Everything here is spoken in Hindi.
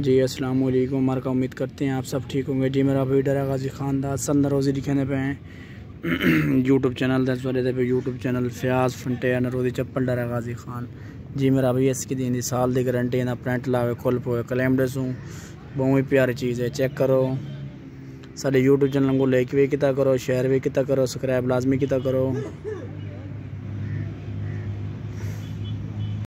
जी अस्सलाम वालेकुम मरका, उम्मीद करते हैं आप सब ठीक होंगे। जी, मेरा भाई डरा गाजी खान दास सन रोज़ी दिखाने पे हैं। यूट्यूब चैनल दस वाले पे यूट्यूब चैनल फ्याज फंटे नरोजी चप्पल डरा गाजी खान। जी, मेरा भाई इसकी दी साल की गारंटी ना प्रिंट लावे, खुल पोए क्लेम दसूँ बहुत ही प्यारी चीज़ है चेक करो। साढ़े यूट्यूब चैनल को लाइक भी किता करो शेयर भी किता करो सब्सक्राइब लाजमी किता करो।